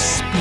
Speed.